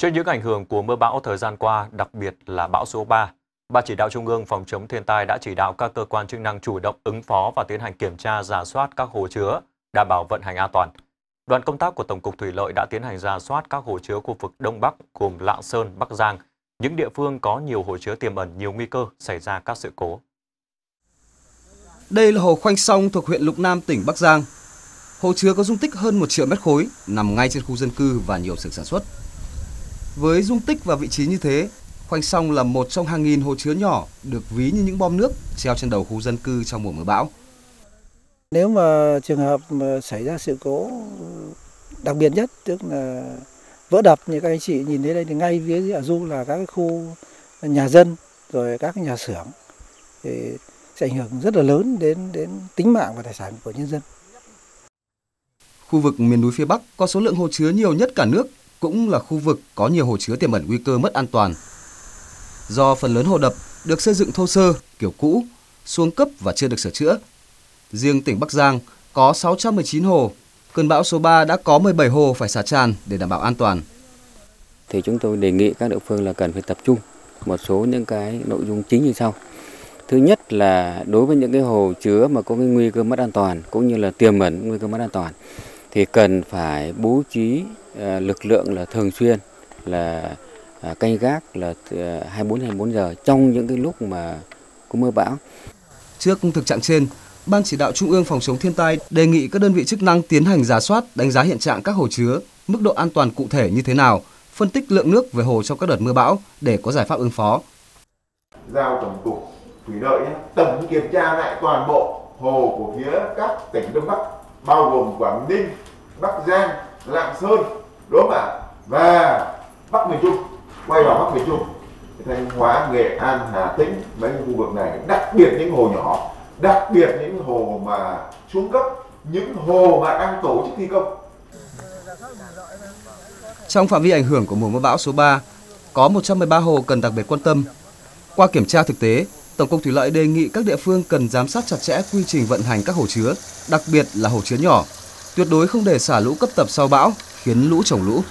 Trước những ảnh hưởng của mưa bão thời gian qua, đặc biệt là bão số 3, Ban chỉ đạo Trung ương phòng chống thiên tai đã chỉ đạo các cơ quan chức năng chủ động ứng phó và tiến hành kiểm tra giả soát các hồ chứa, đảm bảo vận hành an toàn. Đoàn công tác của Tổng cục Thủy lợi đã tiến hành giả soát các hồ chứa khu vực Đông Bắc gồm Lạng Sơn, Bắc Giang, những địa phương có nhiều hồ chứa tiềm ẩn nhiều nguy cơ xảy ra các sự cố. Đây là hồ Khoanh Song thuộc huyện Lục Nam, tỉnh Bắc Giang. Hồ chứa có dung tích hơn 1 triệu mét khối, nằm ngay trên khu dân cư và nhiều xưởng sản xuất. Với dung tích và vị trí như thế, Khoanh Song là một trong hàng nghìn hồ chứa nhỏ được ví như những bom nước treo trên đầu khu dân cư trong mùa mưa bão. Nếu mà trường hợp mà xảy ra sự cố đặc biệt nhất tức là vỡ đập như các anh chị nhìn thấy đây thì ngay phía dưới du là các khu nhà dân rồi các nhà xưởng thì sẽ ảnh hưởng rất là lớn đến đến tính mạng và tài sản của nhân dân. Khu vực miền núi phía Bắc có số lượng hồ chứa nhiều nhất cả nước, cũng là khu vực có nhiều hồ chứa tiềm ẩn nguy cơ mất an toàn. Do phần lớn hồ đập được xây dựng thô sơ, kiểu cũ, xuống cấp và chưa được sửa chữa. Riêng tỉnh Bắc Giang có 619 hồ, cơn bão số 3 đã có 17 hồ phải xả tràn để đảm bảo an toàn. Thì chúng tôi đề nghị các địa phương là cần phải tập trung một số những cái nội dung chính như sau. Thứ nhất là đối với những cái hồ chứa mà có cái nguy cơ mất an toàn cũng như là tiềm ẩn nguy cơ mất an toàn thì cần phải bố trí à, lực lượng là thường xuyên là à, canh gác là 24 à, 24 giờ trong những cái lúc mà có mưa bão. Trước thực trạng trên, Ban chỉ đạo Trung ương phòng chống thiên tai đề nghị các đơn vị chức năng tiến hành giả soát, đánh giá hiện trạng các hồ chứa, mức độ an toàn cụ thể như thế nào, phân tích lượng nước về hồ trong các đợt mưa bão để có giải pháp ứng phó. Giao tổng cục thủy lợi tổng kiểm tra lại toàn bộ hồ của phía các tỉnh Đông Bắc bao gồm Quảng Ninh, Bắc Giang, Lạng Sơn, đúng không ạ? Và Bắc miền Trung, quay vào Bắc miền Trung, Thanh Hóa, Nghệ An, Hà Tĩnh, mấy khu vực này, đặc biệt những hồ nhỏ, đặc biệt những hồ mà xuống cấp, những hồ mà đang tổ chức thi công. Trong phạm vi ảnh hưởng của mùa mưa bão số 3, có 113 hồ cần đặc biệt quan tâm. Qua kiểm tra thực tế, Tổng cục Thủy lợi đề nghị các địa phương cần giám sát chặt chẽ quy trình vận hành các hồ chứa, đặc biệt là hồ chứa nhỏ, tuyệt đối không để xả lũ cấp tập sau bão khiến lũ trồng lũ.